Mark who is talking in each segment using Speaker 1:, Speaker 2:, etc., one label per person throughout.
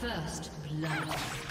Speaker 1: First blood.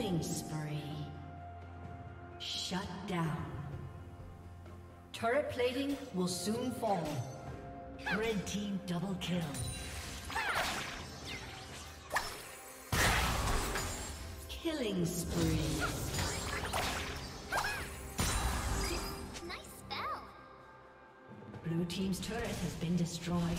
Speaker 1: Killing spree. Shut down. Turret plating will soon fall. Red team double kill. Killing spree.
Speaker 2: Nice spell.
Speaker 1: Blue team's turret has been destroyed.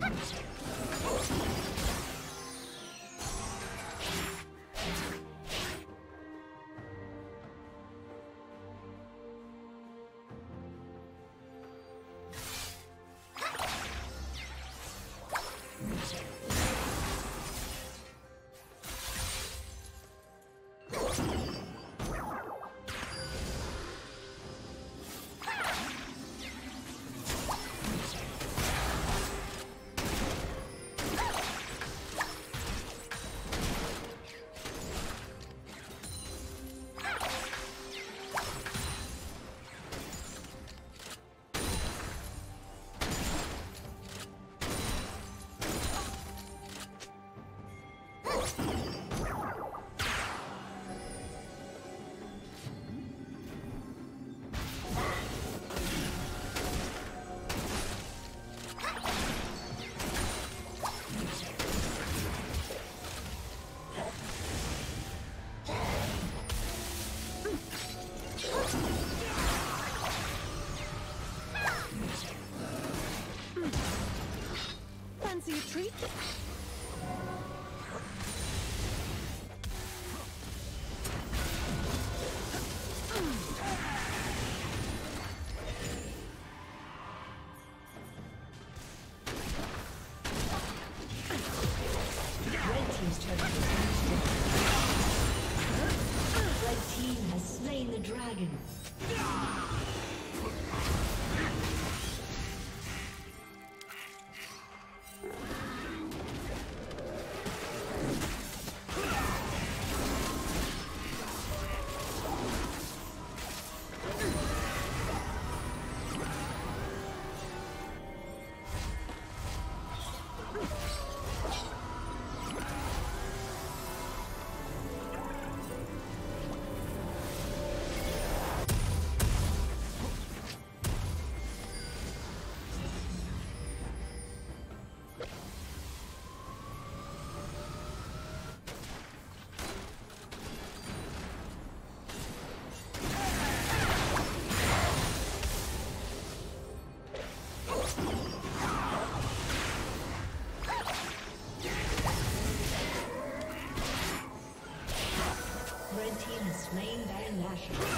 Speaker 3: Fancy a treat?
Speaker 1: Session.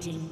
Speaker 1: dominating.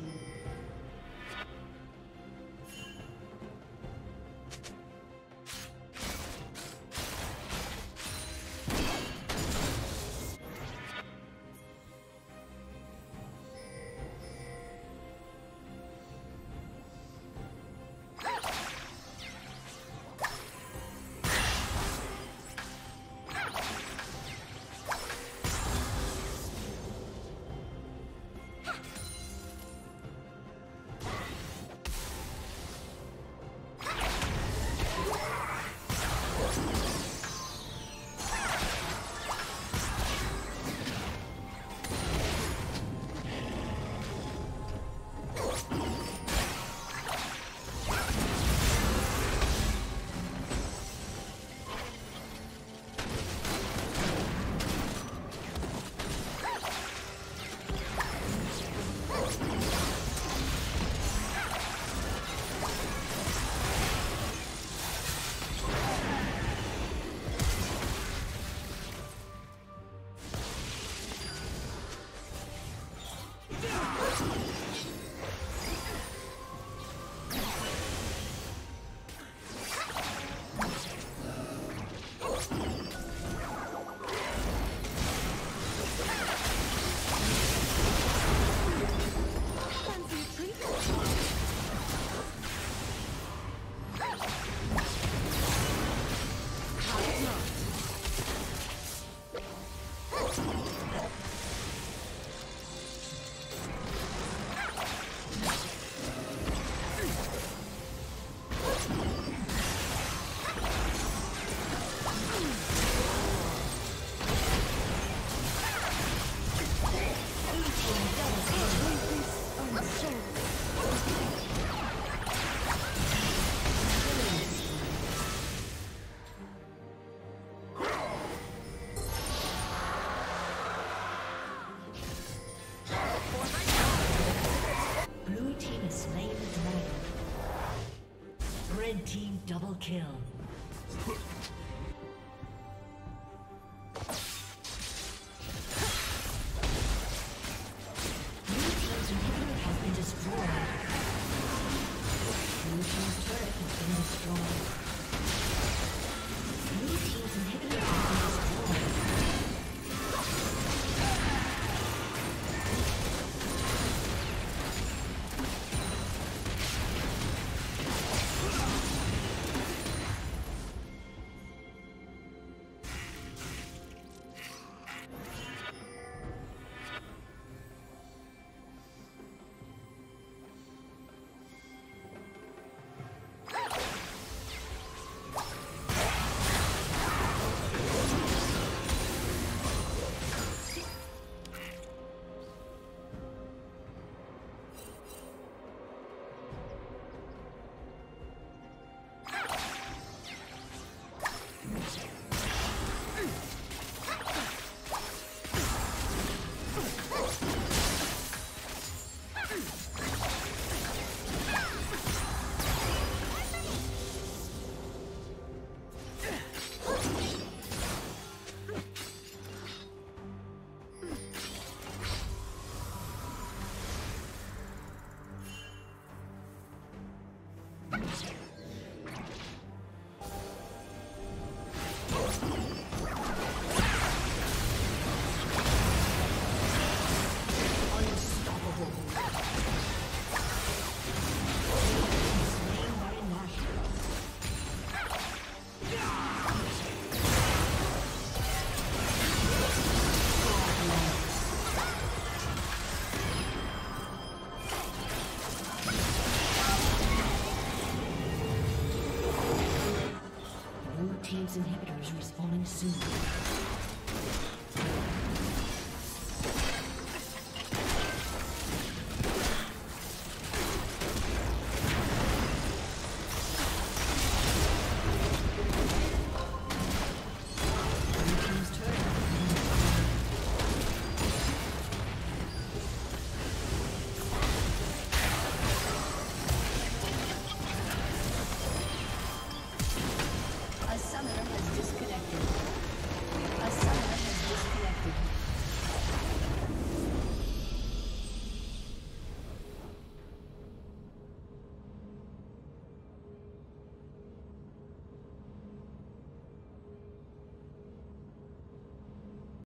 Speaker 1: Team's inhibitor is respawning soon.